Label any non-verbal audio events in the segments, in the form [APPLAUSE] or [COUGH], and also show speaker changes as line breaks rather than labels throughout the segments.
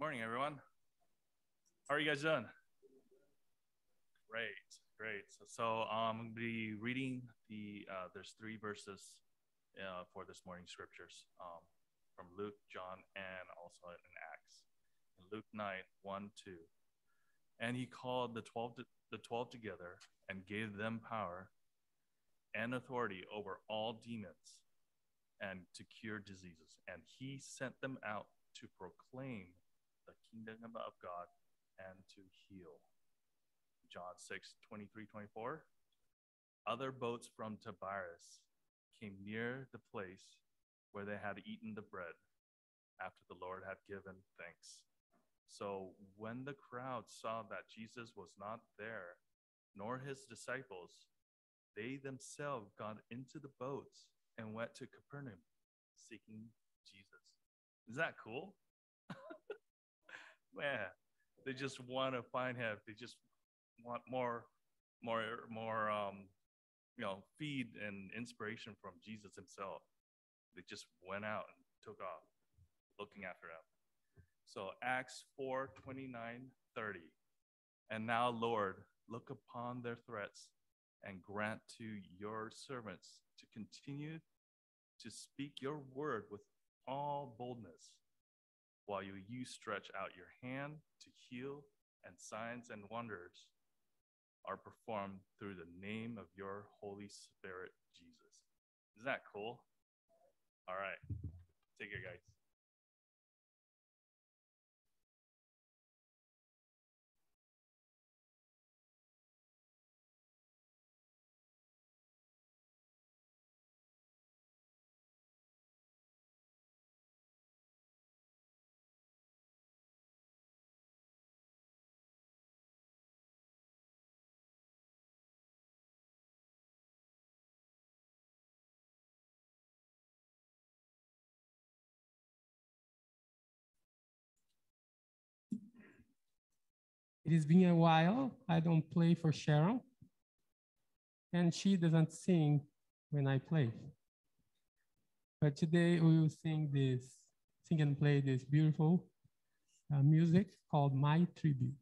Morning, everyone. How are you guys doing? Great, great. So, so um, I'm going to be reading the, uh, there's three verses uh, for this morning's scriptures um, from Luke, John, and also in Acts. In Luke 9, 1, 2. And he called the 12, to, the 12 together and gave them power and authority over all demons and to cure diseases. And he sent them out to proclaim the kingdom of God and to heal. John 6, 23, 24. Other boats from Tiberias came near the place where they had eaten the bread after the Lord had given thanks. So when the crowd saw that Jesus was not there, nor his disciples, they themselves got into the boats and went to Capernaum seeking Jesus. Is that cool? [LAUGHS] man, they just want to find him. They just want more, more, more, um, you know, feed and inspiration from Jesus himself. They just went out and took off looking after him. So Acts 4 29, 30. And now, Lord, look upon their threats and grant to your servants to continue to speak your word with all boldness while you, you stretch out your hand to heal, and signs and wonders are performed through the name of your Holy Spirit, Jesus. Isn't that cool? All right. Take care, guys.
It has been a while. I don't play for Sharon, and she doesn't sing when I play. But today we will sing this, sing and play this beautiful uh, music called My Tribute.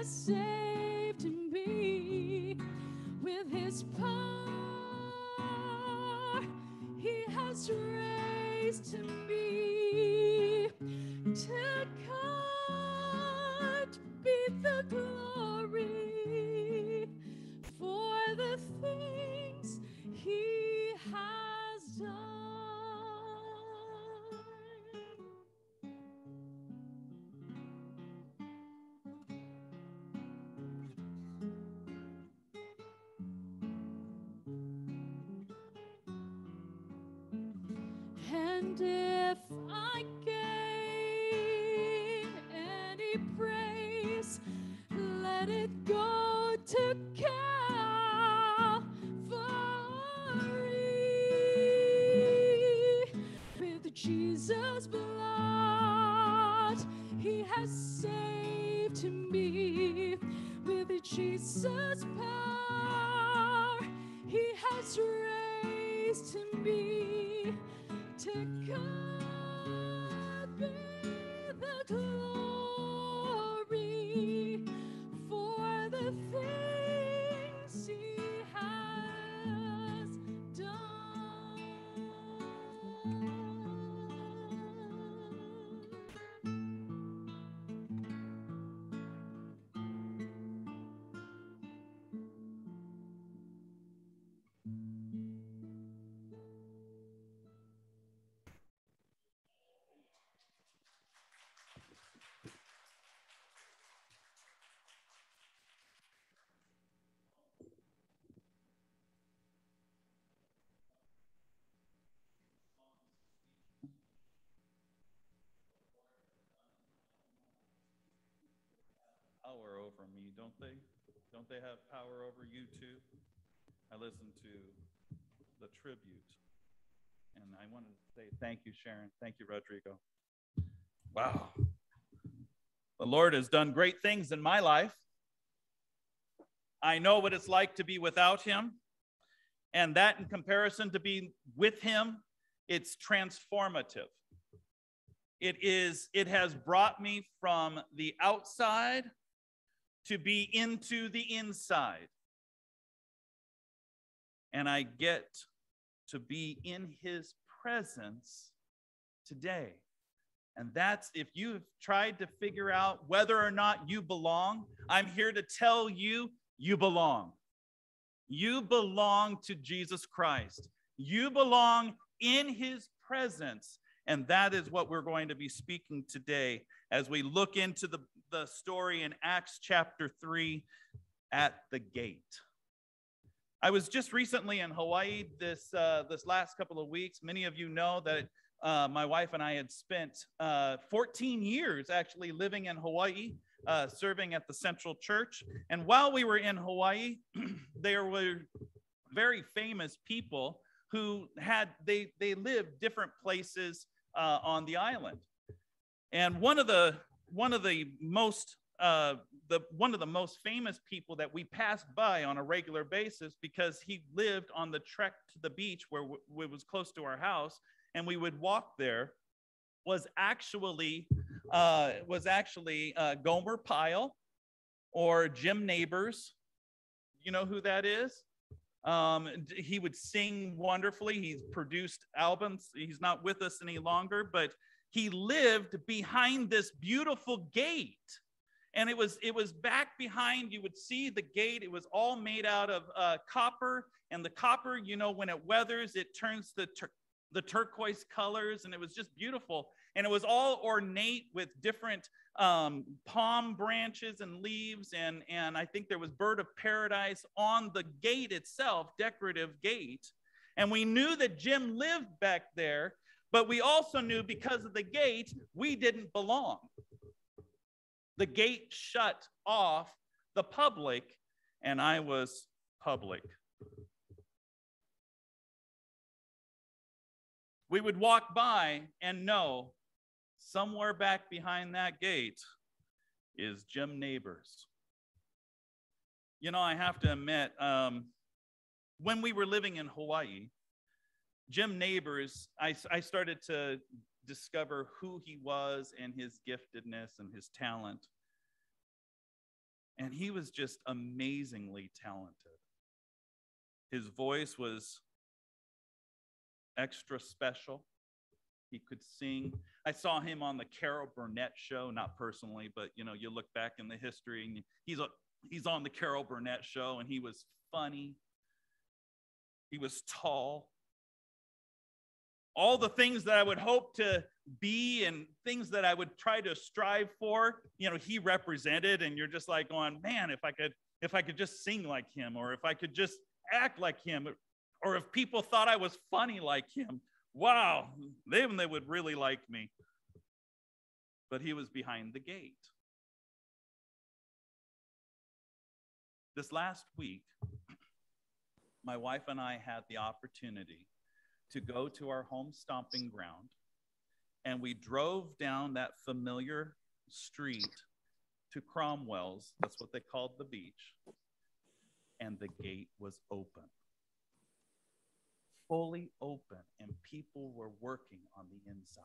He And
if be the glory
they? Don't they have power over you too? I listened to the tribute, and I wanted to say thank you, Sharon. Thank you, Rodrigo. Wow. The Lord has done great things in my life. I know what it's like to be without Him, and that in comparison to be with Him, it's transformative. It is, it has brought me from the outside to be into the inside. And I get to be in his presence today. And that's if you've tried to figure out whether or not you belong, I'm here to tell you you belong. You belong to Jesus Christ. You belong in his presence. And that is what we're going to be speaking today as we look into the, the story in Acts chapter 3 at the gate. I was just recently in Hawaii this, uh, this last couple of weeks. Many of you know that uh, my wife and I had spent uh, 14 years actually living in Hawaii, uh, serving at the Central Church. And while we were in Hawaii, [CLEARS THROAT] there were very famous people who had they they lived different places uh, on the island. And one of the one of the most uh, the one of the most famous people that we passed by on a regular basis because he lived on the trek to the beach where w- it was close to our house, and we would walk there. Was actually uh, was actually uh, Gomer Pyle or Jim Nabors. You know who that is? Um, he would sing wonderfully. He's produced albums. He's not with us any longer, but he lived behind this beautiful gate. And it was it was back behind. You would see the gate. It was all made out of uh, copper, and the copper, you know, when it weathers, it turns the tur- the turquoise colors, and it was just beautiful. And it was all ornate with different um, palm branches and leaves, and and I think there was bird of paradise on the gate itself, decorative gate. And we knew that Jim lived back there, but we also knew because of the gate, we didn't belong. The gate shut off the public, and I was public. We would walk by and know somewhere back behind that gate is Jim Nabors. You know, I have to admit, um, when we were living in Hawaii, Jim Nabors, I, I started to discover who he was and his giftedness and his talent. And he was just amazingly talented. His voice was extra special. He could sing. I saw him on the Carol Burnett show, not personally, but you know, you look back in the history and he's he's on the Carol Burnett show and he was funny. He was tall all the things that I would hope to be and things that I would try to strive for, you know, he represented. And you're just like going, man, if I could, if I could just sing like him, or if I could just act like him, or if people thought I was funny like him, wow, then they would really like me. But he was behind the gate. This last week, my wife and I had the opportunity to go to our home stomping ground, and we drove down that familiar street to Cromwell's. That's what they called the beach. And the gate was open, fully open, and people were working on the inside.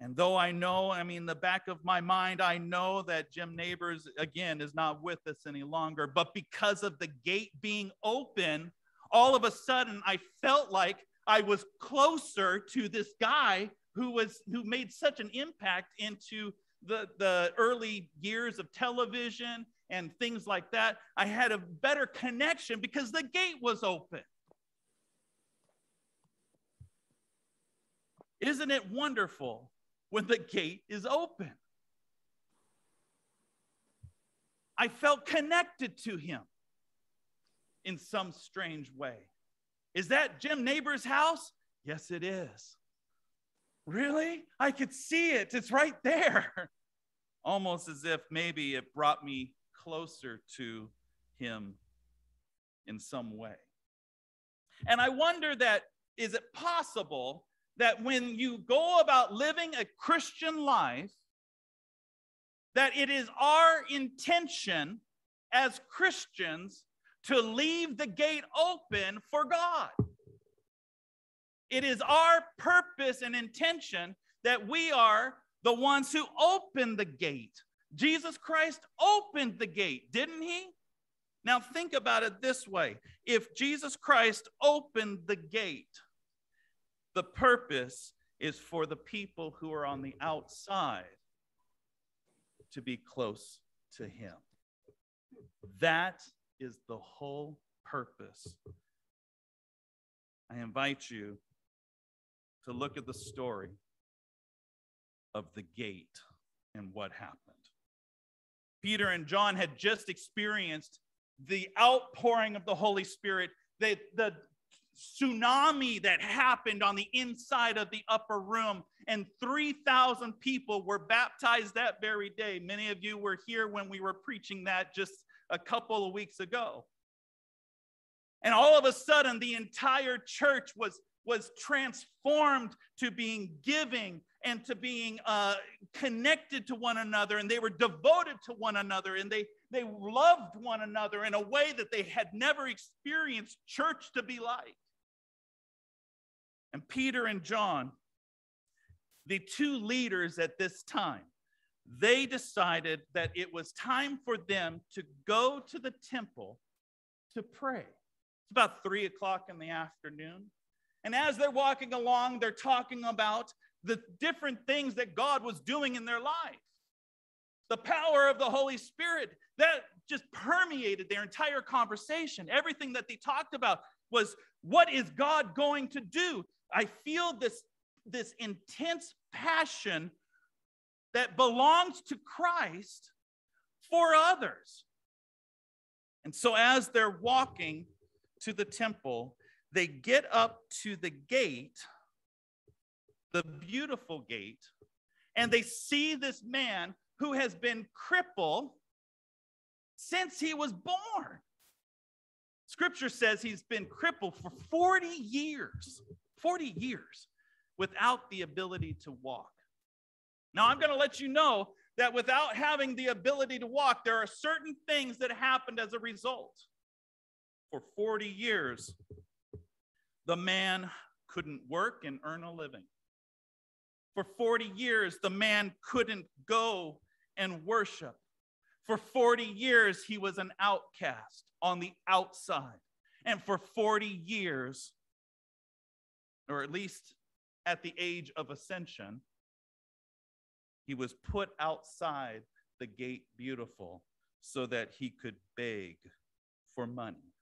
And though I know, I mean, the back of my mind, I know that Jim Nabors, again, is not with us any longer. But because of the gate being open, all of a sudden I felt like I was closer to this guy who was who made such an impact into the, the early years of television and things like that. I had a better connection because the gate was open. Isn't it wonderful when the gate is open? I felt connected to him in some strange way. Is that Jim Nabors' house? Yes, it is. Really? I could see it. It's right there. [LAUGHS] Almost as if maybe it brought me closer to him in some way. And I wonder that is it possible that when you go about living a Christian life, that it is our intention as Christians to leave the gate open for God. It is our purpose and intention that we are the ones who open the gate. Jesus Christ opened the gate, didn't he? Now think about it this way if Jesus Christ opened the gate, the purpose is for the people who are on the outside to be close to him. That is the whole purpose. I invite you to look at the story of the gate and what happened. Peter and John had just experienced the outpouring of the Holy Spirit, the, the tsunami that happened on the inside of the upper room, and 3,000 people were baptized that very day. Many of you were here when we were preaching that just a couple of weeks ago. And all of a sudden, the entire church was, was transformed to being giving and to being uh, connected to one another. And they were devoted to one another and they, they loved one another in a way that they had never experienced church to be like. And Peter and John, the two leaders at this time, they decided that it was time for them to go to the temple to pray. It's about three o'clock in the afternoon. And as they're walking along, they're talking about the different things that God was doing in their life. The power of the Holy Spirit that just permeated their entire conversation. Everything that they talked about was what is God going to do? I feel this, this intense passion that belongs to Christ for others. And so, as they're walking to the temple, they get up to the gate, the beautiful gate, and they see this man who has been crippled since he was born. Scripture says he's been crippled for 40 years, 40 years without the ability to walk. Now, I'm going to let you know that without having the ability to walk, there are certain things that happened as a result. For 40 years, the man couldn't work and earn a living. For 40 years, the man couldn't go and worship. For 40 years, he was an outcast on the outside. And for 40 years, or at least at the age of ascension, he was put outside the gate beautiful so that he could beg for money.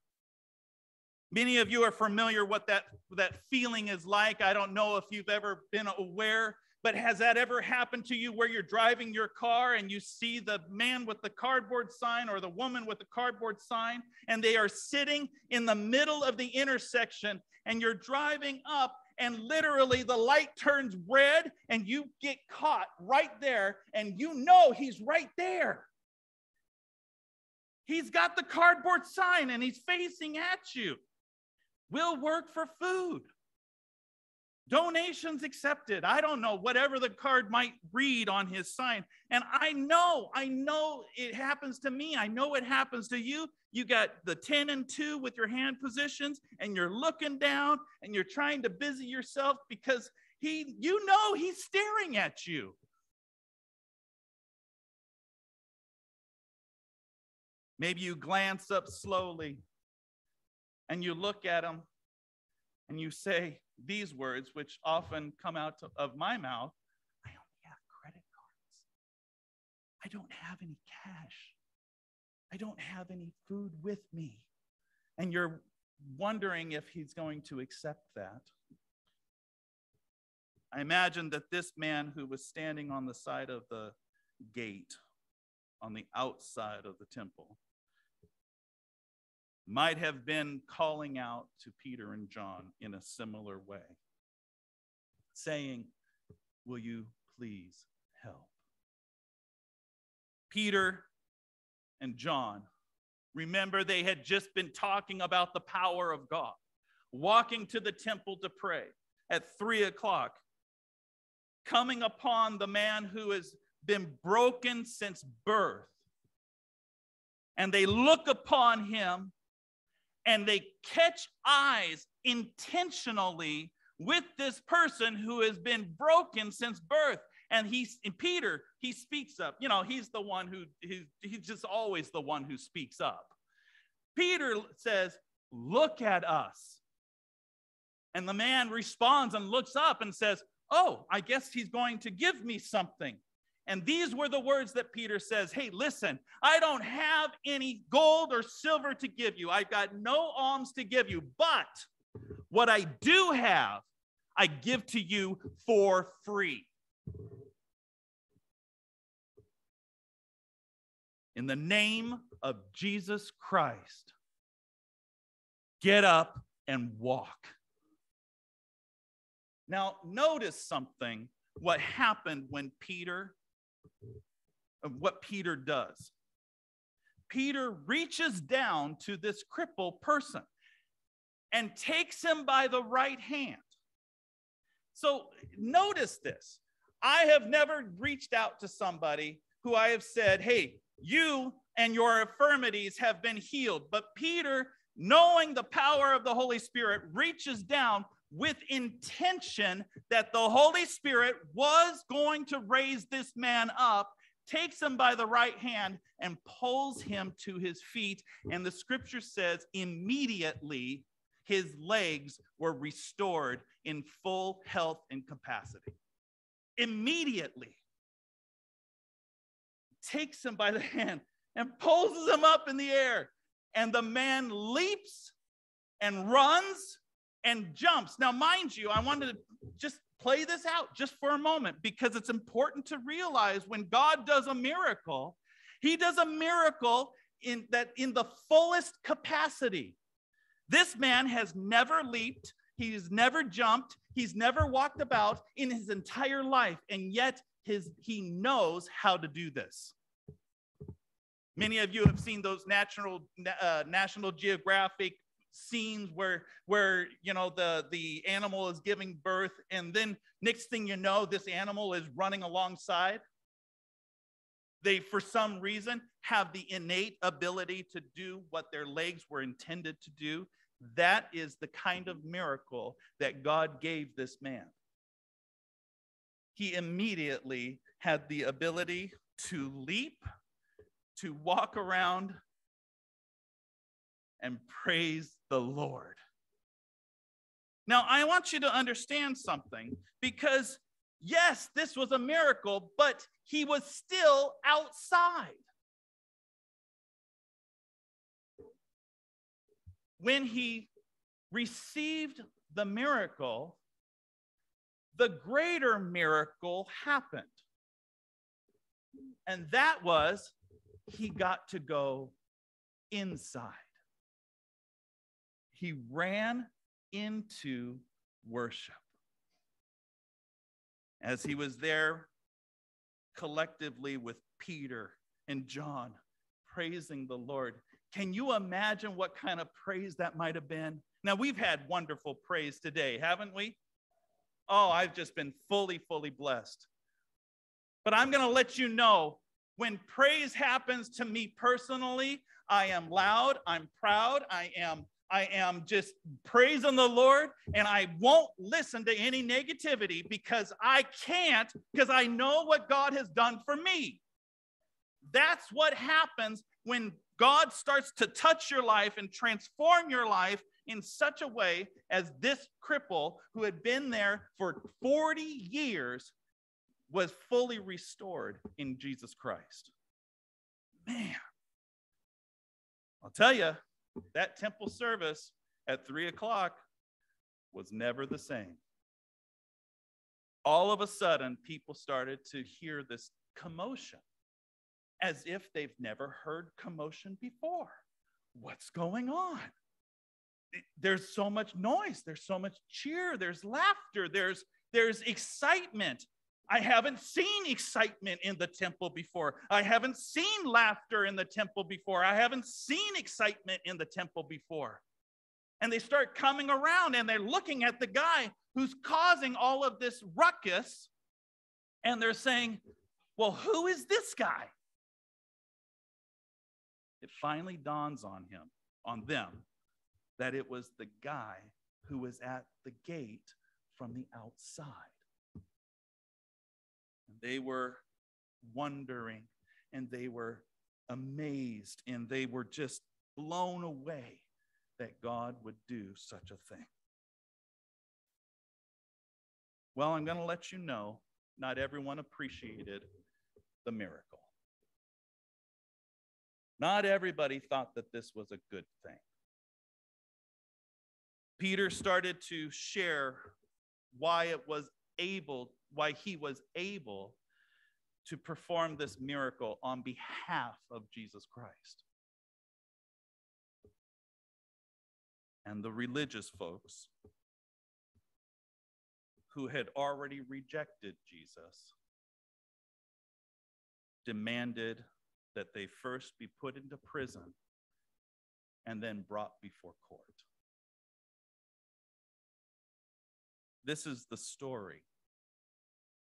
Many of you are familiar what that, that feeling is like. I don't know if you've ever been aware, but has that ever happened to you where you're driving your car and you see the man with the cardboard sign or the woman with the cardboard sign and they are sitting in the middle of the intersection and you're driving up and literally the light turns red and you get caught right there and you know he's right there. He's got the cardboard sign and he's facing at you. We'll work for food. Donations accepted. I don't know, whatever the card might read on his sign. And I know, I know it happens to me. I know it happens to you. You got the 10 and 2 with your hand positions, and you're looking down and you're trying to busy yourself because he, you know, he's staring at you. Maybe you glance up slowly and you look at him and you say these words, which often come out of my mouth I only have credit cards. I don't have any cash. I don't have any food with me. And you're wondering if he's going to accept that. I imagine that this man who was standing on the side of the gate on the outside of the temple might have been calling out to Peter and John in a similar way, saying, Will you please help? Peter and John, remember they had just been talking about the power of God, walking to the temple to pray at three o'clock, coming upon the man who has been broken since birth. And they look upon him and they catch eyes intentionally with this person who has been broken since birth. And he's and peter he speaks up. You know he's the one who he's, he's just always the one who speaks up. Peter says look at us. And the man responds and looks up and says oh i guess he's going to give me something and these were the words that Peter says Hey, listen, I don't have any gold or silver to give you. I've got no alms to give you. But what I do have, I give to you for free. In the name of Jesus Christ, get up and walk. Now, notice something what happened when Peter of what Peter does. Peter reaches down to this crippled person and takes him by the right hand. So notice this. I have never reached out to somebody who I have said, Hey, you and your infirmities have been healed. But Peter, knowing the power of the Holy Spirit, reaches down with intention that the Holy Spirit was going to raise this man up, takes him by the right hand and pulls him to his feet. And the scripture says, immediately his legs were restored in full health and capacity. Immediately. Takes him by the hand and pulls him up in the air. And the man leaps and runs and jumps. Now, mind you, I wanted to just play this out just for a moment because it's important to realize when God does a miracle, he does a miracle in that in the fullest capacity. This man has never leaped, he's never jumped, he's never walked about in his entire life, and yet his he knows how to do this. Many of you have seen those natural uh, National Geographic scenes where where you know the the animal is giving birth and then next thing you know this animal is running alongside. They for some reason have the innate ability to do what their legs were intended to do. That is the kind of miracle that god gave this man. He immediately had the ability to leap to walk around and praise the Lord. Now, I want you to understand something because, yes, this was a miracle, but he was still outside. When he received the miracle, the greater miracle happened. And that was he got to go inside he ran into worship. as he was there collectively with Peter and John, praising the Lord. Can you imagine what kind of praise that might have been? Now, we've had wonderful praise today, haven't we? Oh, I've just been fully, fully blessed. But I'm going to let you know when praise happens to me personally, I am loud, I'm proud, I am I am just praising the Lord and I won't listen to any negativity because I can't because I know what God has done for me. That's what happens when God starts to touch your life and transform your life in such a way as this cripple who had been there for 40 years was fully restored in Jesus Christ. Man, I'll tell you, that temple service at three o'clock was never the same. All of a sudden, people started to hear this commotion as if they've never heard commotion before. What's going on? There's so much noise, there's so much cheer, there's laughter, there's there's excitement. I haven't seen excitement in the temple before. I haven't seen laughter in the temple before. I haven't seen excitement in the temple before. And they start coming around and they're looking at the guy who's causing all of this ruckus. And they're saying, Well, who is this guy? It finally dawns on him, on them, that it was the guy who was at the gate from the outside. They were wondering and they were amazed and they were just blown away that God would do such a thing. Well, I'm going to let you know not everyone appreciated the miracle. Not everybody thought that this was a good thing. Peter started to share why it was able why he was able to perform this miracle on behalf of Jesus Christ. And the religious folks who had already rejected Jesus demanded that they first be put into prison and then brought before court. This is the story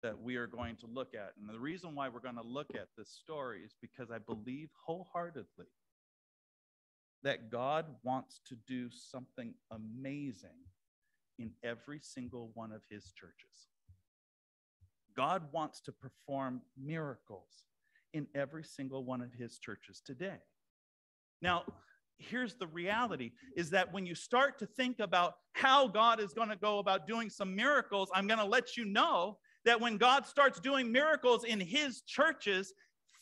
that we are going to look at. And the reason why we're going to look at this story is because I believe wholeheartedly that God wants to do something amazing in every single one of his churches. God wants to perform miracles in every single one of his churches today. Now, here's the reality is that when you start to think about how God is going to go about doing some miracles, I'm going to let you know that when God starts doing miracles in his churches,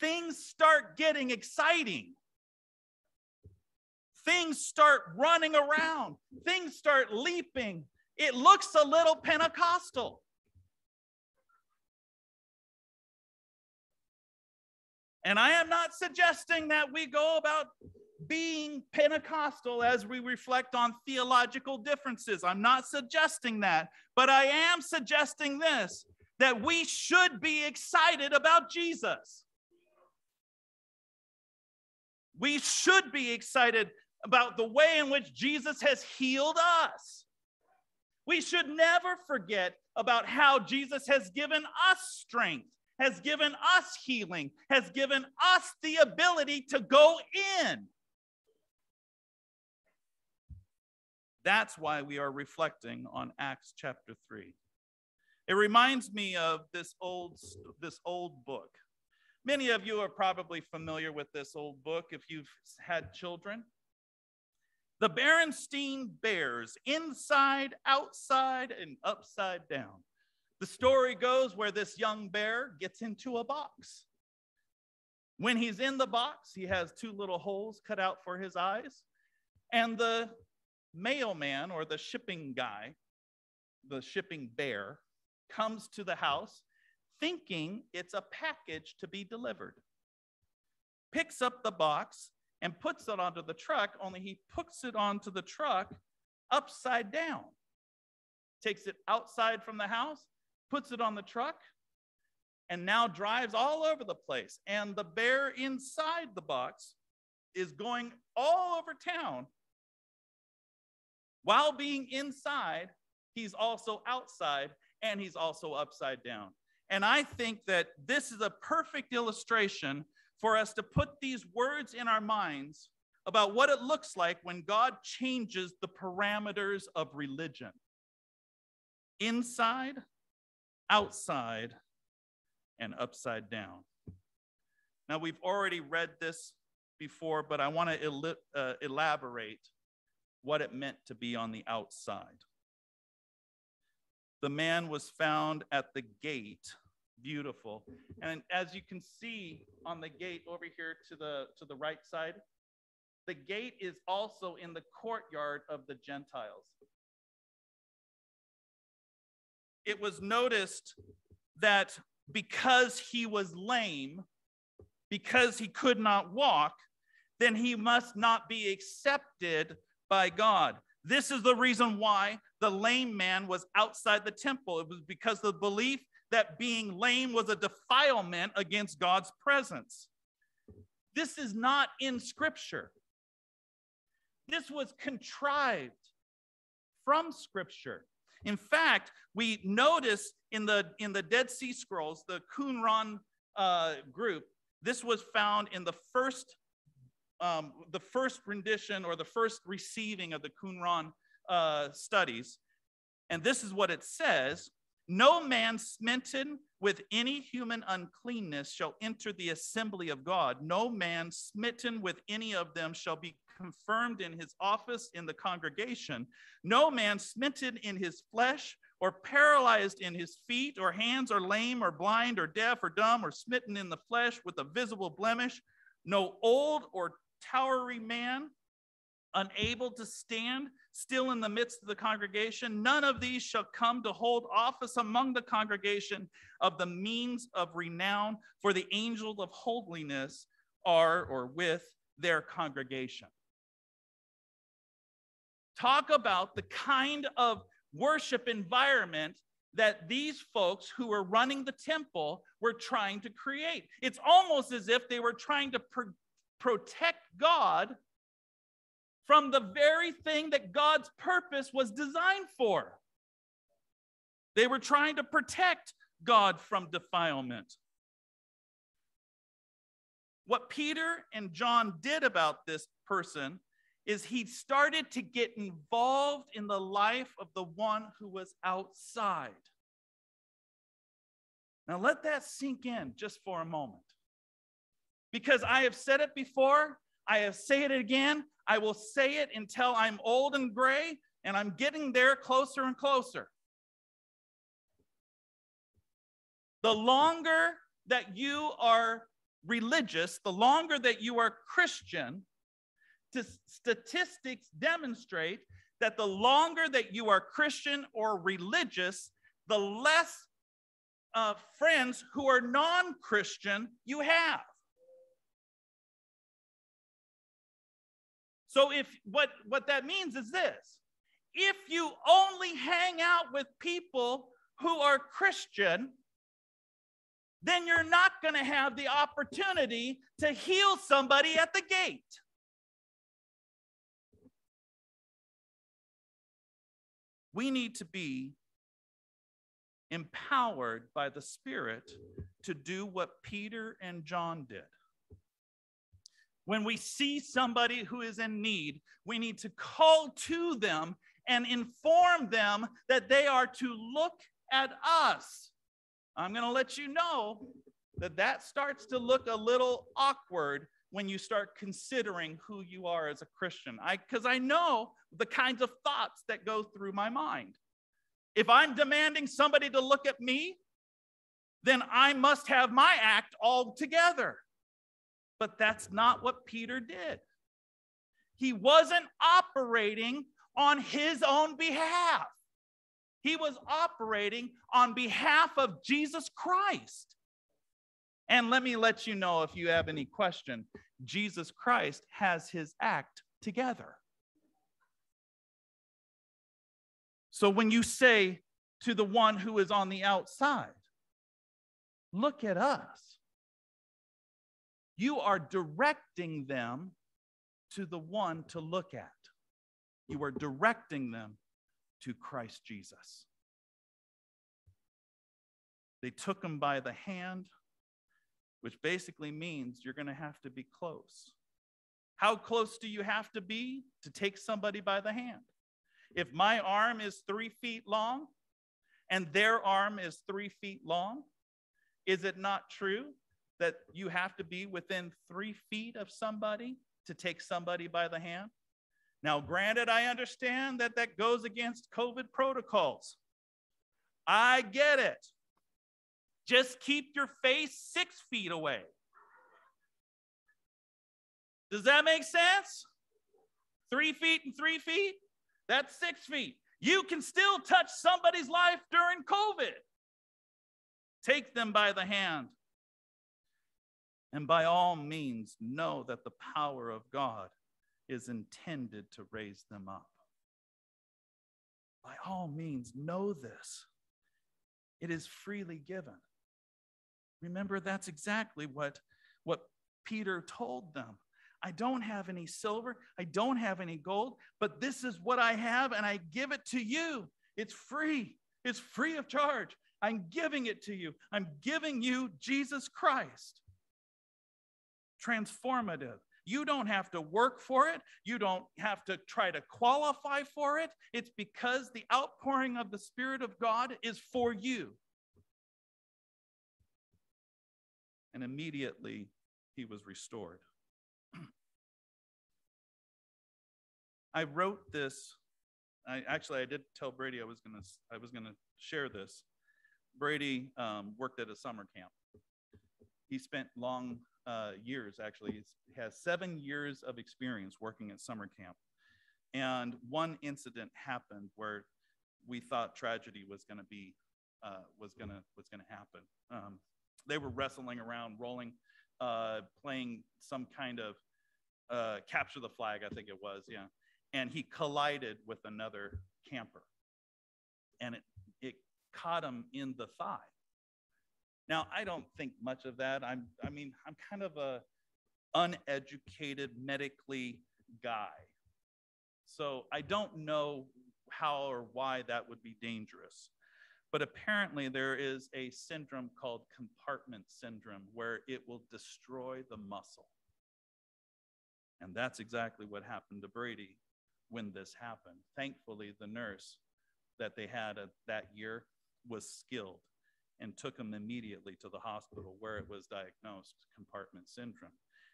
things start getting exciting. Things start running around, things start leaping. It looks a little Pentecostal. And I am not suggesting that we go about being Pentecostal as we reflect on theological differences. I'm not suggesting that. But I am suggesting this that we should be excited about Jesus. We should be excited about the way in which Jesus has healed us. We should never forget about how Jesus has given us strength, has given us healing, has given us the ability to go in. That's why we are reflecting on Acts chapter 3. It reminds me of this old, this old book. Many of you are probably familiar with this old book if you've had children. The Berenstain Bears, inside, outside, and upside down. The story goes where this young bear gets into a box. When he's in the box, he has two little holes cut out for his eyes. And the mailman or the shipping guy, the shipping bear, comes to the house thinking it's a package to be delivered, picks up the box and puts it onto the truck, only he puts it onto the truck upside down, takes it outside from the house, puts it on the truck, and now drives all over the place. And the bear inside the box is going all over town. While being inside, he's also outside and he's also upside down. And I think that this is a perfect illustration for us to put these words in our minds about what it looks like when God changes the parameters of religion inside, outside, and upside down. Now, we've already read this before, but I want to el- uh, elaborate what it meant to be on the outside. The man was found at the gate, beautiful. And as you can see on the gate over here to the, to the right side, the gate is also in the courtyard of the Gentiles. It was noticed that because he was lame, because he could not walk, then he must not be accepted by God. This is the reason why the lame man was outside the temple. It was because the belief that being lame was a defilement against God's presence. This is not in scripture. This was contrived from scripture. In fact, we notice in the in the Dead Sea Scrolls, the Qumran uh, group, this was found in the first um, the first rendition or the first receiving of the Qumran uh, studies. And this is what it says No man smitten with any human uncleanness shall enter the assembly of God. No man smitten with any of them shall be confirmed in his office in the congregation. No man smitten in his flesh or paralyzed in his feet or hands or lame or blind or deaf or dumb or smitten in the flesh with a visible blemish. No old or towery man, unable to stand, still in the midst of the congregation. None of these shall come to hold office among the congregation of the means of renown, for the angels of holiness are or with their congregation. Talk about the kind of worship environment that these folks who were running the temple were trying to create. It's almost as if they were trying to pr- protect God from the very thing that God's purpose was designed for. They were trying to protect God from defilement. What Peter and John did about this person is he started to get involved in the life of the one who was outside. Now, let that sink in just for a moment. Because I have said it before, I have said it again, I will say it until I'm old and gray, and I'm getting there closer and closer. The longer that you are religious, the longer that you are Christian, statistics demonstrate that the longer that you are Christian or religious, the less uh, friends who are non Christian you have. So if what what that means is this, if you only hang out with people who are Christian, then you're not going to have the opportunity to heal somebody at the gate. We need to be empowered by the Spirit to do what Peter and John did. When we see somebody who is in need, we need to call to them and inform them that they are to look at us. I'm going to let you know that that starts to look a little awkward when you start considering who you are as a Christian. I because I know the kinds of thoughts that go through my mind. If I'm demanding somebody to look at me, then I must have my act all together. But that's not what Peter did. He wasn't operating on his own behalf. He was operating on behalf of Jesus Christ. And let me let you know if you have any question Jesus Christ has his act together. So when you say, to the one who is on the outside. Look at us. You are directing them to the one to look at. You are directing them to Christ Jesus. They took him by the hand, which basically means you're going to have to be close. How close do you have to be to take somebody by the hand? If my arm is three feet long and their arm is three feet long, is it not true that you have to be within three feet of somebody to take somebody by the hand? Now, granted, I understand that that goes against COVID protocols. I get it. Just keep your face six feet away. Does that make sense? Three feet and three feet? That's six feet. You can still touch somebody's life during COVID. Take them by the hand. And by all means, know that the power of God is intended to raise them up. By all means, know this. It is freely given. Remember, that's exactly what, what Peter told them. I don't have any silver, I don't have any gold, but this is what I have, and I give it to you. It's free, it's free of charge. I'm giving it to you. I'm giving you Jesus Christ. Transformative. You don't have to work for it. You don't have to try to qualify for it. It's because the outpouring of the Spirit of God is for you. And immediately he was restored. [CLEARS THROAT] I wrote this. I actually I did tell Brady I was gonna I was gonna share this. Brady um, worked at a summer camp. He spent long uh, years actually. He's, he has seven years of experience working at summer camp. And one incident happened where we thought tragedy was going to be uh, was going to was going to happen. Um, they were wrestling around, rolling, uh, playing some kind of uh, capture the flag, I think it was, yeah. And he collided with another camper, and it it caught him in the thigh. Now, I don't think much of that. I'm, I mean, I'm kind of a uneducated medically guy. So I don't know how or why that would be dangerous. But apparently, there is a syndrome called compartment syndrome where it will destroy the muscle. And that's exactly what happened to Brady when this happened. Thankfully, the nurse that they had uh, that year was skilled and took him immediately to the hospital where it was diagnosed compartment syndrome.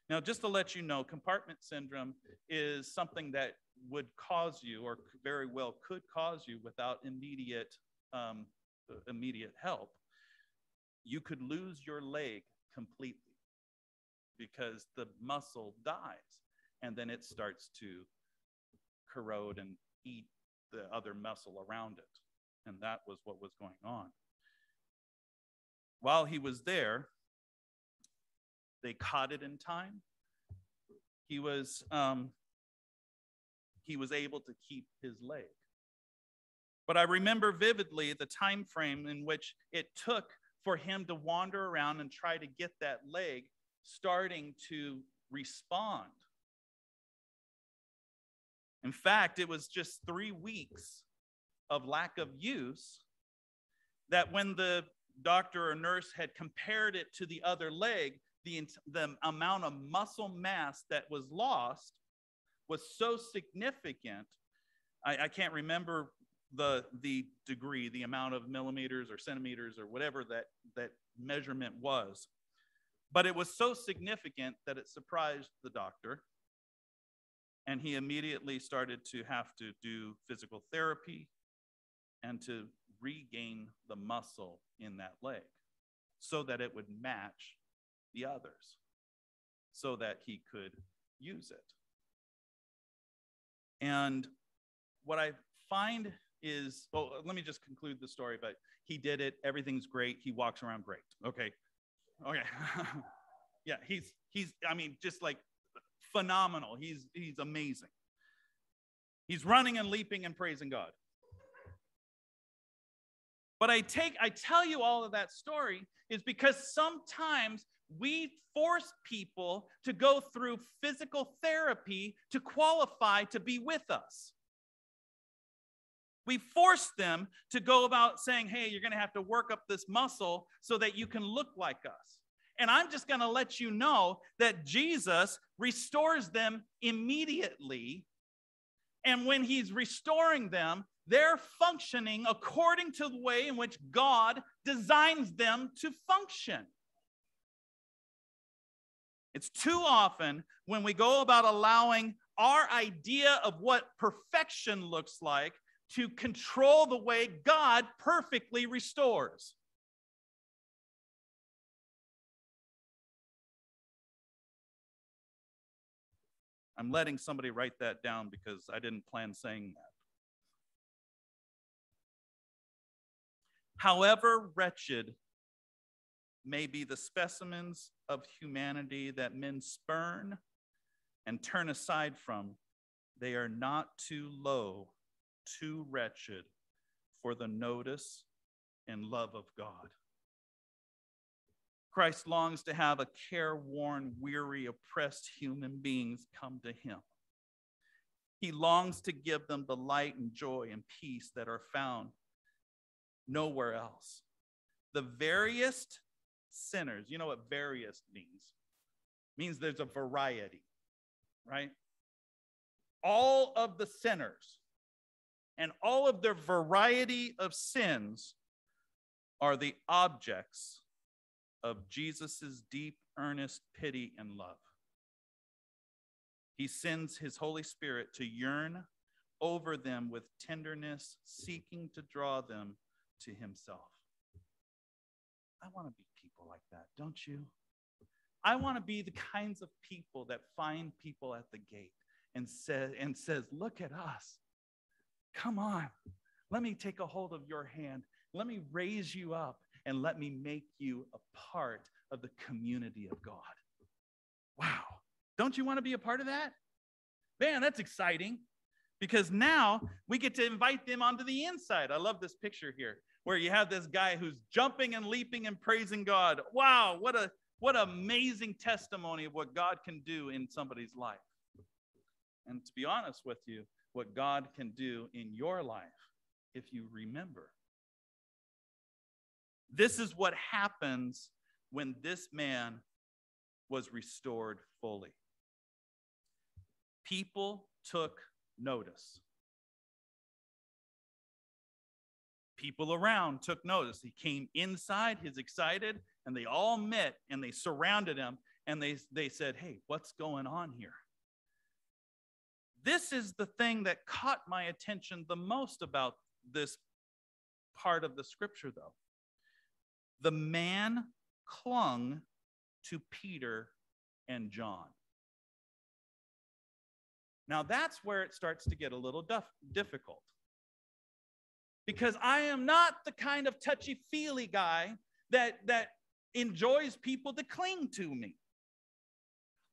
Now, just to let you know, compartment syndrome is something that would cause you, or very well could cause you, without immediate um, immediate help. You could lose your leg completely because the muscle dies, and then it starts to corrode and eat the other muscle around it. And that was what was going on. While he was there, they caught it in time. He was um, he was able to keep his leg. But I remember vividly the time frame in which it took for him to wander around and try to get that leg starting to respond. In fact, it was just three weeks of lack of use that when the doctor or nurse had compared it to the other leg, the, the amount of muscle mass that was lost was so significant. I, I can't remember the, the degree, the amount of millimeters or centimeters or whatever that, that measurement was. But it was so significant that it surprised the doctor. And he immediately started to have to do physical therapy and to regain the muscle in that leg so that it would match the others, so that he could use it. And what I find is, well, let me just conclude the story, but he did it. Everything's great. He walks around great. Okay. Okay. [LAUGHS] yeah, he's, he's, I mean, just like phenomenal. He's, he's amazing. He's running and leaping and praising God. But I take, I tell you all of that story is because sometimes we force people to go through physical therapy to qualify to be with us. We force them to go about saying, hey, you're going to have to work up this muscle so that you can look like us. And I'm just going to let you know that Jesus restores them immediately. And when he's restoring them, they're functioning according to the way in which God designs them to function. It's too often when we go about allowing our idea of what perfection looks like to control the way God perfectly restores. I'm letting somebody write that down because I didn't plan saying that. However wretched may be the specimens of humanity that men spurn and turn aside from, they are not too low, too wretched for the notice and love of God. Christ longs to have a careworn, weary, oppressed human beings come to him. He longs to give them the light and joy and peace that are found nowhere else. The veriest sinners, you know what various means? Means there's a variety, right? All of the sinners and all of their variety of sins are the objects of Jesus' deep, earnest pity and love. He sends his Holy Spirit to yearn over them with tenderness, seeking to draw them to himself. I want to be people like that, don't you? I want to be the kinds of people that find people at the gate and says and says, "Look at us. Come on. Let me take a hold of your hand. Let me raise you up and let me make you a part of the community of God." Wow. Don't you want to be a part of that? Man, that's exciting because now we get to invite them onto the inside. I love this picture here where you have this guy who's jumping and leaping and praising God. Wow, what a what amazing testimony of what God can do in somebody's life. And to be honest with you, what God can do in your life if you remember. This is what happens when this man was restored fully. People took notice. people around took notice. He came inside, he's excited, and they all met and they surrounded him and they, they said, Hey, what's going on here? This is the thing that caught my attention the most about this part of the scripture, though. The man clung to Peter and John. Now, that's where it starts to get a little difficult because I am not the kind of touchy feely guy that, that enjoys people to cling to me.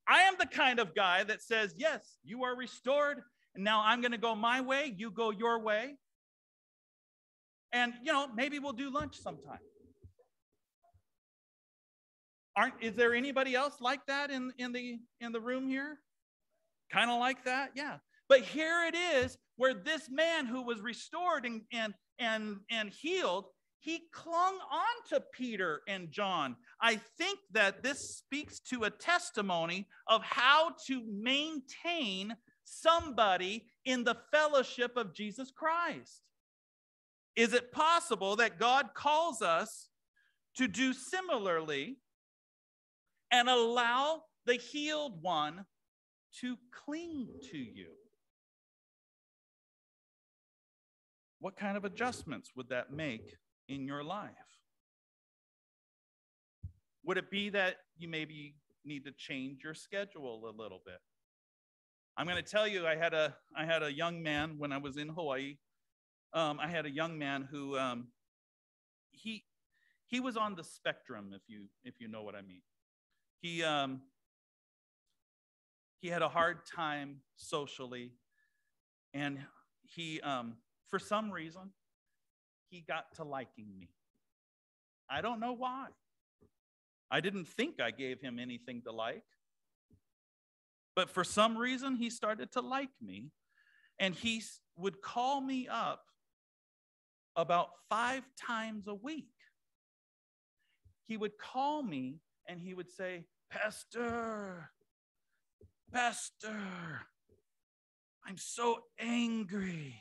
I am the kind of guy that says, Yes, you are restored. And now I'm going to go my way, you go your way. And, you know, maybe we'll do lunch sometime. Aren't, is there anybody else like that in, in, the, in the room here? Kind of like that? Yeah. But here it is where this man who was restored and, and, and, and healed, he clung on to Peter and John. I think that this speaks to a testimony of how to maintain somebody in the fellowship of Jesus Christ. Is it possible that God calls us to do similarly and allow the healed one to cling to you? What kind of adjustments would that make in your life? Would it be that you maybe need to change your schedule a little bit? I'm going to tell you, I had a I had a young man when I was in Hawaii. Um, I had a young man who um, he he was on the spectrum, if you if you know what I mean. He um, he had a hard time socially, and he um, for some reason, he got to liking me. I don't know why. I didn't think I gave him anything to like. But for some reason, he started to like me. And he would call me up about five times a week. He would call me and he would say, Pastor, Pastor, I'm so angry.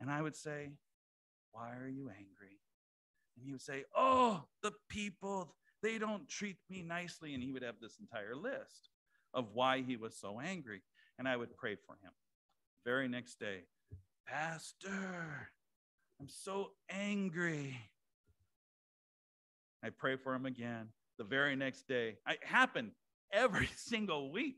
And I would say, Why are you angry? And he would say, Oh, the people, they don't treat me nicely. And he would have this entire list of why he was so angry. And I would pray for him. Very next day, Pastor, I'm so angry. I pray for him again. The very next day, it happened every [LAUGHS] single week,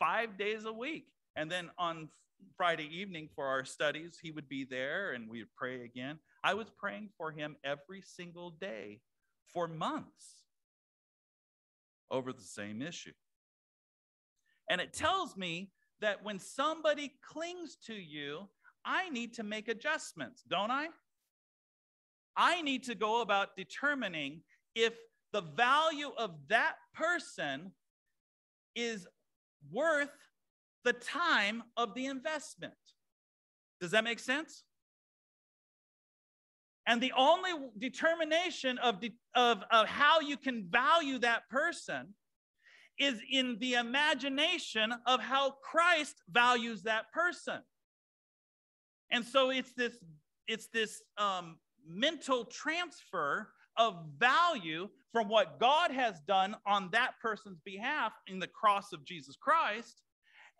five days a week. And then on Friday evening for our studies, he would be there and we would pray again. I was praying for him every single day for months over the same issue. And it tells me that when somebody clings to you, I need to make adjustments, don't I? I need to go about determining if the value of that person is worth the time of the investment. Does that make sense? And the only determination of, de- of, of how you can value that person is in the imagination of how Christ values that person. And so it's this, it's this um, mental transfer of value from what God has done on that person's behalf in the cross of Jesus Christ.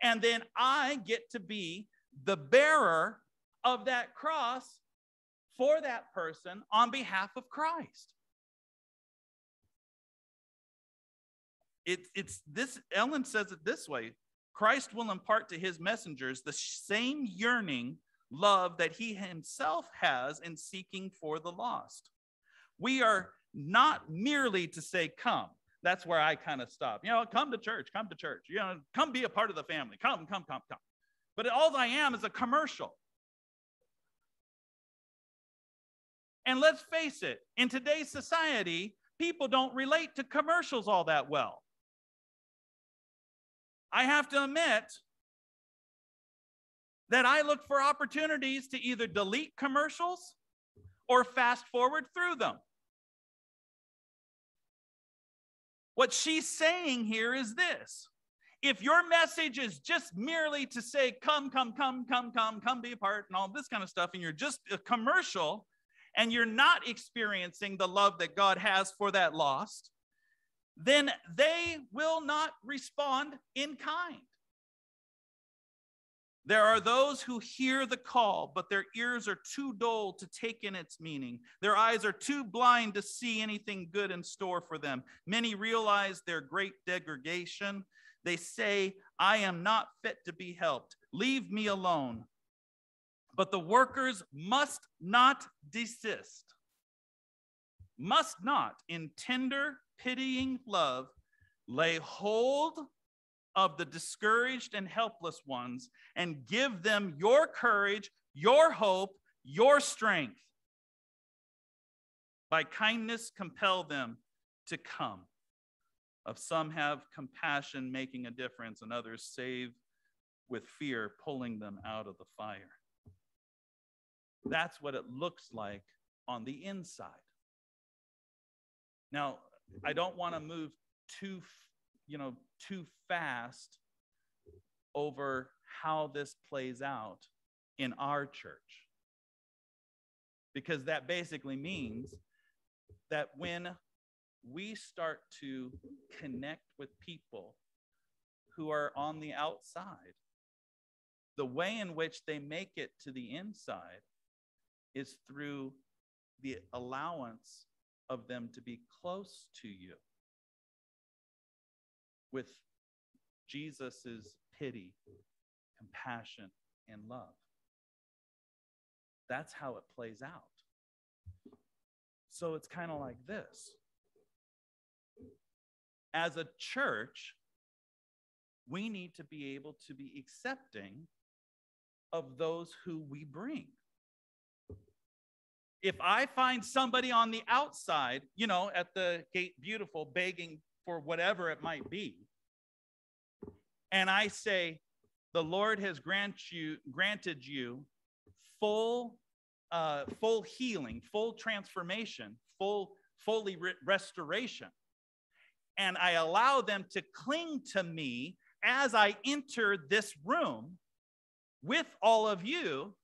And then I get to be the bearer of that cross for that person on behalf of Christ. It, it's this, Ellen says it this way Christ will impart to his messengers the same yearning love that he himself has in seeking for the lost. We are not merely to say, Come. That's where I kind of stop. You know, come to church, come to church. You know, come be a part of the family. Come, come, come, come. But all I am is a commercial. And let's face it, in today's society, people don't relate to commercials all that well. I have to admit that I look for opportunities to either delete commercials or fast forward through them. What she's saying here is this if your message is just merely to say, come, come, come, come, come, come be a part, and all this kind of stuff, and you're just a commercial, and you're not experiencing the love that God has for that lost, then they will not respond in kind. There are those who hear the call, but their ears are too dull to take in its meaning. Their eyes are too blind to see anything good in store for them. Many realize their great degradation. They say, I am not fit to be helped. Leave me alone. But the workers must not desist, must not, in tender, pitying love, lay hold of the discouraged and helpless ones and give them your courage, your hope, your strength. By kindness, compel them to come. Of some have compassion, making a difference, and others save with fear, pulling them out of the fire. That's what it looks like on the inside. Now, I don't want to move too, you know, too fast over how this plays out in our church. Because that basically means that when we start to connect with people who are on the outside, the way in which they make it to the inside is through the allowance of them to be close to you with Jesus's pity, compassion, and love. That's how it plays out. So it's kind of like this. As a church, we need to be able to be accepting of those who we bring. if I find somebody on the outside, you know, at the gate beautiful, begging for whatever it might be, and I say, the Lord has grant you, granted you full, uh, full healing, full transformation, full, fully re- restoration. And I allow them to cling to me as I enter this room with all of you.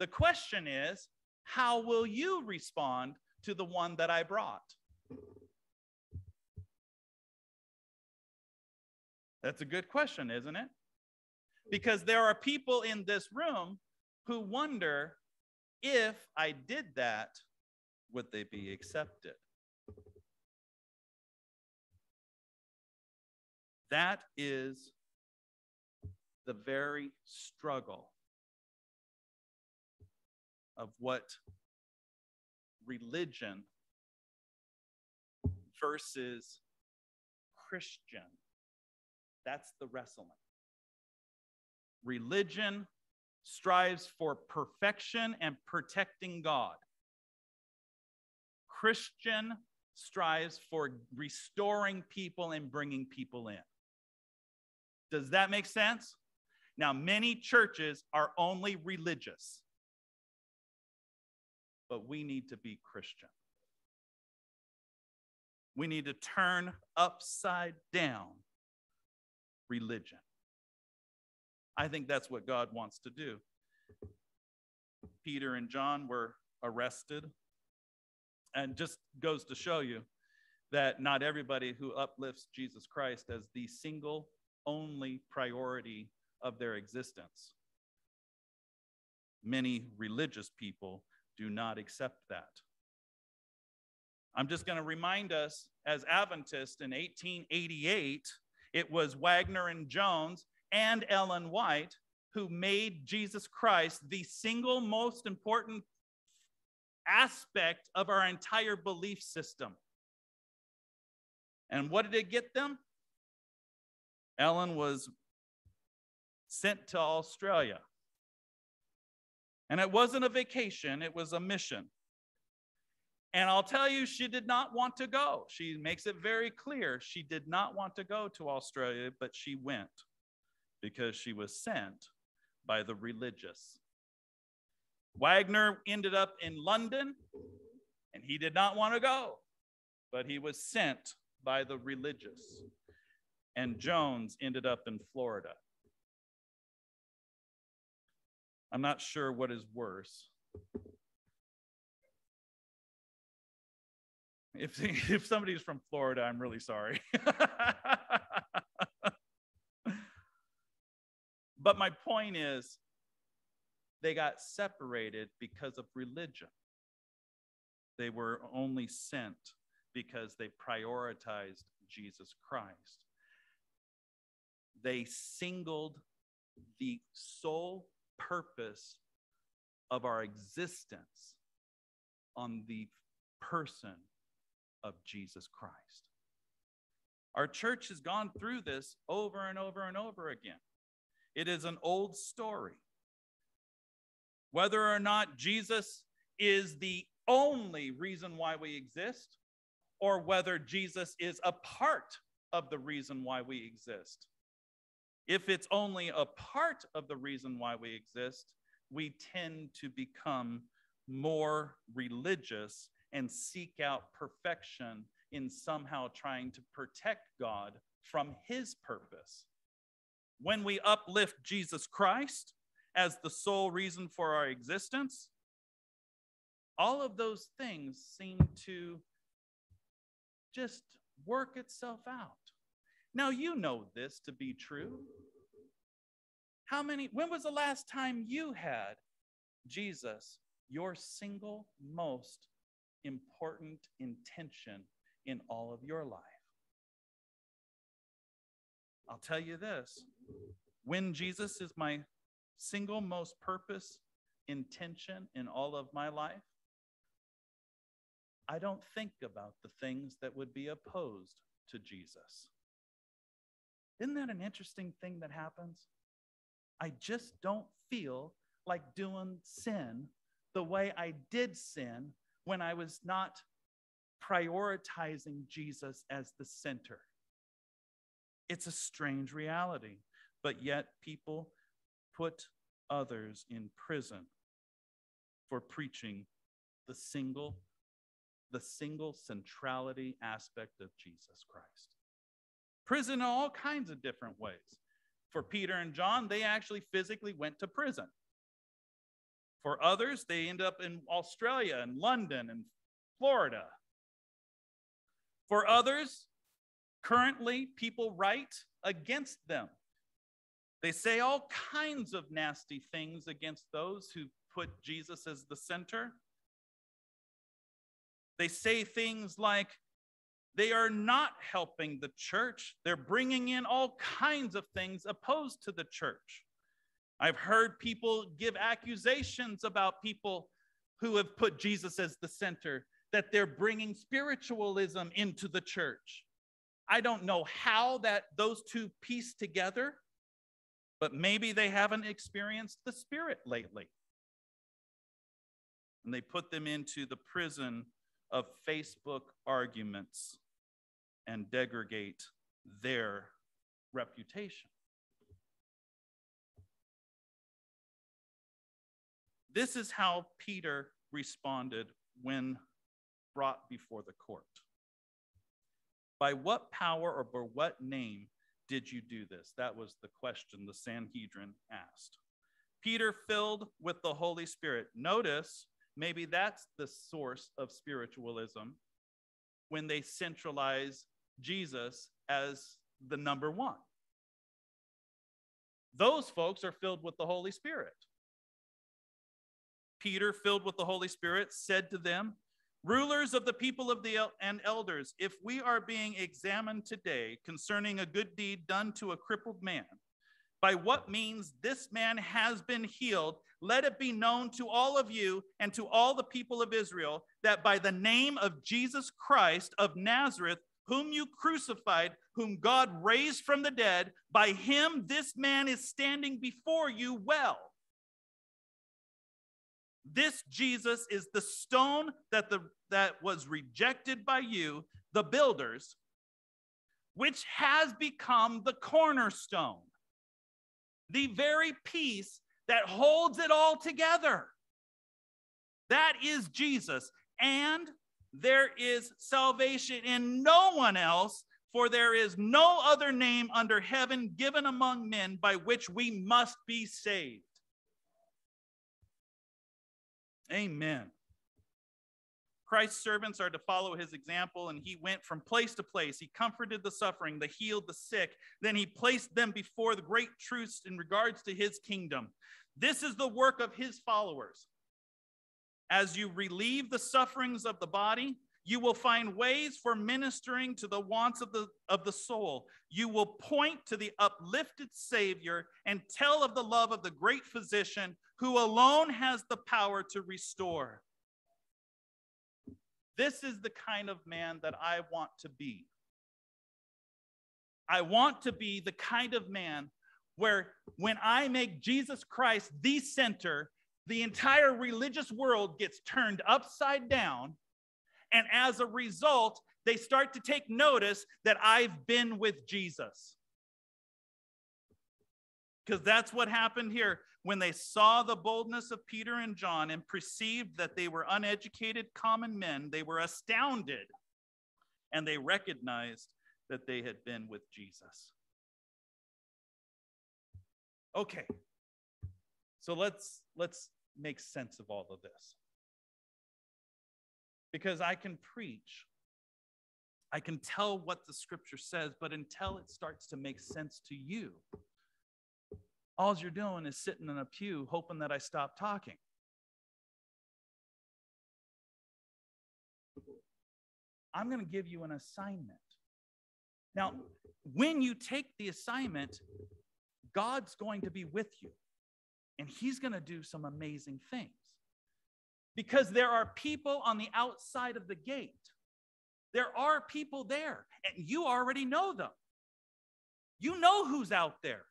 The question is, how will you respond to the one that I brought? That's a good question, isn't it? Because there are people in this room who wonder if I did that, would they be accepted? That is the very struggle of what religion versus Christian. That's the wrestling. Religion strives for perfection and protecting God. Christian strives for restoring people and bringing people in. Does that make sense? Now, many churches are only religious, but we need to be Christian. We need to turn upside down religion. I think that's what God wants to do. Peter and John were arrested, and just goes to show you that not everybody who uplifts Jesus Christ as the single only priority of their existence. Many religious people do not accept that. I'm just going to remind us as Adventists in 1888, it was Waggoner and Jones and Ellen White who made Jesus Christ the single most important aspect of our entire belief system. And what did it get them? Ellen was sent to Australia. And it wasn't a vacation, it was a mission. And I'll tell you, she did not want to go. She makes it very clear she did not want to go to Australia, but she went because she was sent by the religious. Waggoner ended up in London and he did not want to go, but he was sent by the religious. And Jones ended up in Florida. I'm not sure what is worse. If, [LAUGHS] if somebody's from Florida, I'm really sorry. [LAUGHS] but my point is, they got separated because of religion. They were only sent because they prioritized Jesus Christ. They singled the sole purpose of our existence on the person of Jesus Christ. Our church has gone through this over and over and over again. It is an old story. Whether or not Jesus is the only reason why we exist, or whether Jesus is a part of the reason why we exist. If it's only a part of the reason why we exist, we tend to become more religious and seek out perfection in somehow trying to protect God from his purpose. When we uplift Jesus Christ as the sole reason for our existence, all of those things seem to just work itself out. Now, you know this to be true. How many, when was the last time you had Jesus, your single most important intention in all of your life? I'll tell you this when Jesus is my single most purpose, intention in all of my life, I don't think about the things that would be opposed to Jesus. Isn't that an interesting thing that happens? I just don't feel like doing sin the way I did sin when I was not prioritizing Jesus as the center. It's a strange reality, but yet people put others in prison for preaching the single the single centrality aspect of Jesus Christ. Prison in all kinds of different ways. For Peter and John, they actually physically went to prison. For others, they end up in Australia and London and Florida. For others, currently, people write against them. They say all kinds of nasty things against those who put Jesus as the center. They say things like, they are not helping the church. They're bringing in all kinds of things opposed to the church. I've heard people give accusations about people who have put Jesus as the center, that they're bringing spiritualism into the church. I don't know how that those two piece together, but maybe they haven't experienced the spirit lately. And they put them into the prison of Facebook arguments and degrade their reputation. This is how Peter responded when brought before the court. By what power or by what name did you do this? That was the question the Sanhedrin asked. Peter, filled with the Holy Spirit, notice maybe that's the source of spiritualism when they centralize Jesus as the number one. Those folks are filled with the Holy Spirit. Peter, filled with the Holy Spirit, said to them, Rulers of the people of the el- and elders, if we are being examined today concerning a good deed done to a crippled man, by what means this man has been healed, let it be known to all of you and to all the people of Israel that by the name of Jesus Christ of Nazareth, whom you crucified, whom God raised from the dead, by him this man is standing before you well. This Jesus is the stone that, the, that was rejected by you, the builders, which has become the cornerstone, the very piece that holds it all together. That is Jesus. And there is salvation in no one else, for there is no other name under heaven given among men by which we must be saved. Amen. Christ's servants are to follow his example, and he went from place to place. He comforted the suffering, the healed the sick. Then he placed them before the great truths in regards to his kingdom. This is the work of his followers. As you relieve the sufferings of the body, you will find ways for ministering to the wants of the, of the soul. You will point to the uplifted Savior and tell of the love of the great physician who alone has the power to restore. This is the kind of man that I want to be. I want to be the kind of man where when I make Jesus Christ the center, the entire religious world gets turned upside down. And as a result, they start to take notice that I've been with Jesus. Because that's what happened here. When they saw the boldness of Peter and John and perceived that they were uneducated common men, they were astounded and they recognized that they had been with Jesus. Okay. So let's let's make sense of all of this. Because I can preach I can tell what the scripture says, but until it starts to make sense to you, all you're doing is sitting in a pew hoping that I stop talking. I'm going to give you an assignment. Now, when you take the assignment, God's going to be with you and He's going to do some amazing things. Because there are people on the outside of the gate. There are people there, and you already know them. You know who's out there.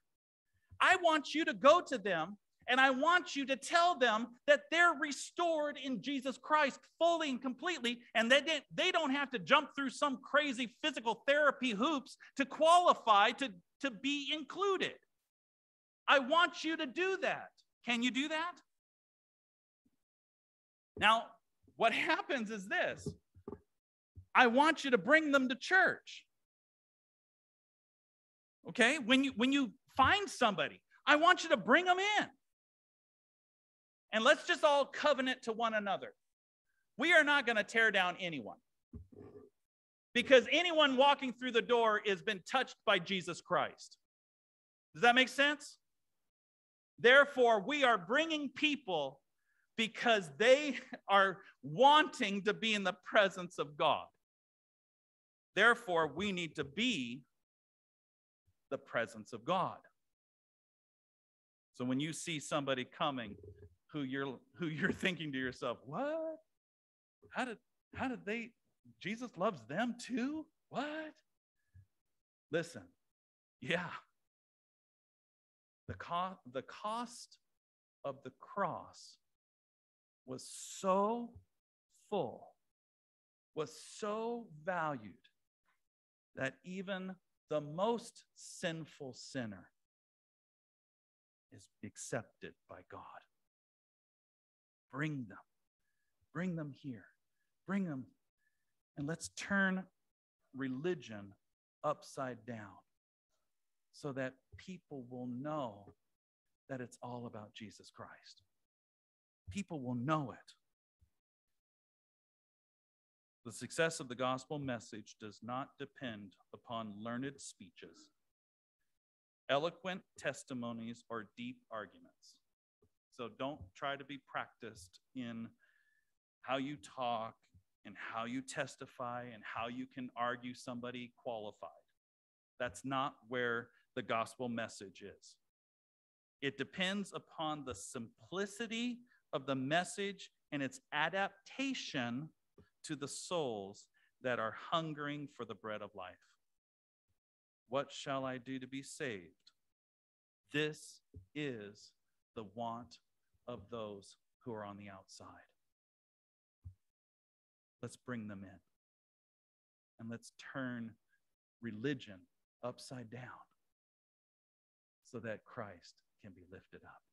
I want you to go to them And I want you to tell them that they're restored in Jesus Christ fully and completely, and that they, they don't have to jump through some crazy physical therapy hoops to qualify to, to be included. I want you to do that. Can you do that? Now, what happens is this I want you to bring them to church. Okay? When you when you find somebody, I want you to bring them in. And let's just all covenant to one another. We are not going to tear down anyone. Because anyone walking through the door has been touched by Jesus Christ. Does that make sense? Therefore, we are bringing people because they [LAUGHS] are wanting to be in the presence of God. Therefore, we need to be the presence of God. So when you see somebody coming who you're who you're [LAUGHS] thinking to yourself, "What? How did how did they Jesus loves them too? What?" Listen. Yeah. The cost the cost of the cross was so full, was so valued that even the most sinful sinner is accepted by God. Bring them, bring them here, bring them, and let's turn religion upside down so that people will know that it's all about Jesus Christ. People will know it. The success of the gospel message does not depend upon learned speeches, eloquent testimonies, or deep arguments. So don't try to be practiced in how you talk and how you testify and how you can argue somebody qualified. That's not where the gospel message is. It depends upon the simplicity of the message and its adaptation to the souls that are hungering for the bread of life. What shall I do to be saved? This is the want of those who are on the outside. Let's bring them in and let's turn religion upside down so that Christ can be lifted up.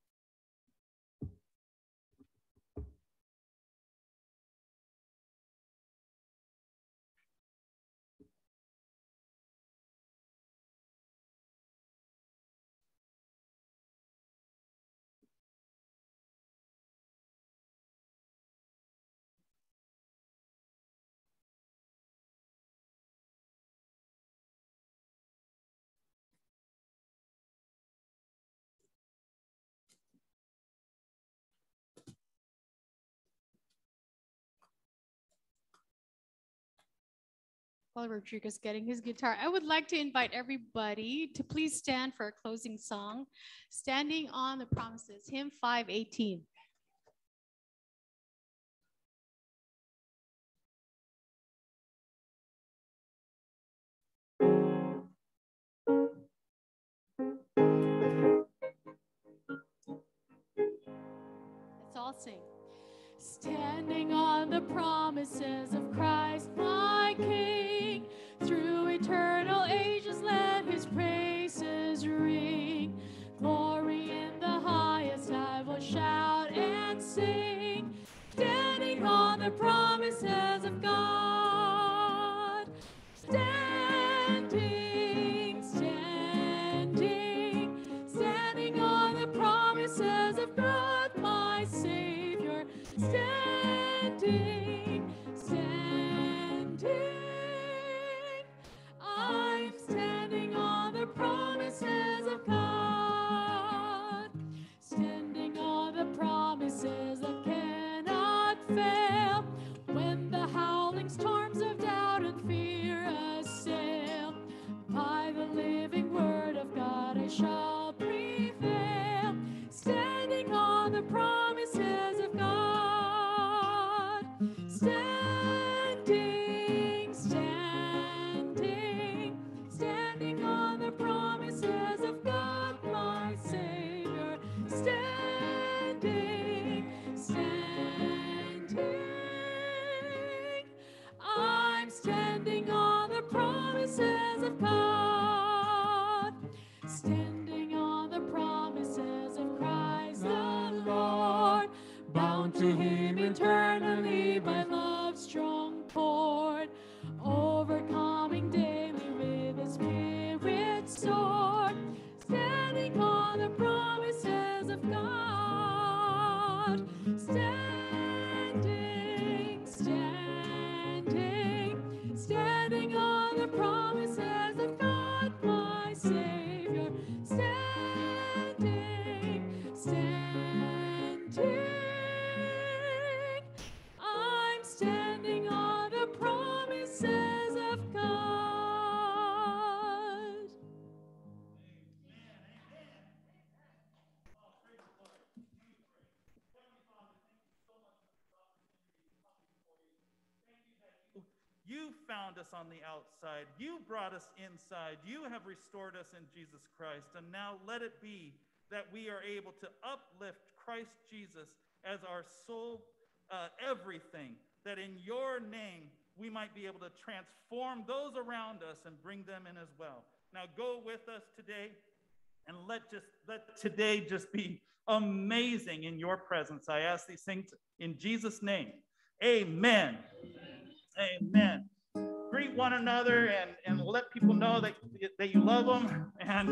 While Rodrigo's getting his guitar, I would like to invite everybody to please stand for a closing song, Standing on the Promises, hymn 518. Let's all sing. Standing on the promises of Christ, the promises of God.
On the outside. You brought us inside. You have restored us in Jesus Christ. And now let it be that we are able to uplift Christ Jesus as our sole uh, everything, that in your name we might be able to transform those around us and bring them in as well. Now go with us today and let just let today just be amazing in your presence. I ask these things in Jesus' name. Amen. Amen. Greet one another and, and let people know that, that you love them. And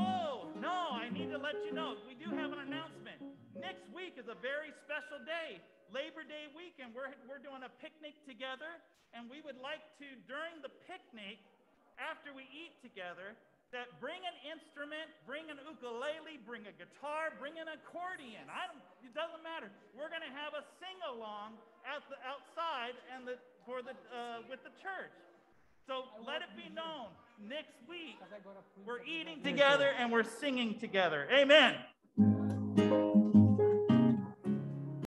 oh, no, I need to let you know we do have an announcement. Next week is a very special day, Labor Day weekend. We're, we're doing a picnic together, and we would like to, during the picnic, after we eat together, that bring an instrument, bring an ukulele, bring a guitar, bring an accordion. I don't, it doesn't matter. We're going to have a sing along at the outside and the for the uh, with the church. So let it be known next week we're eating together and we're singing together. Amen.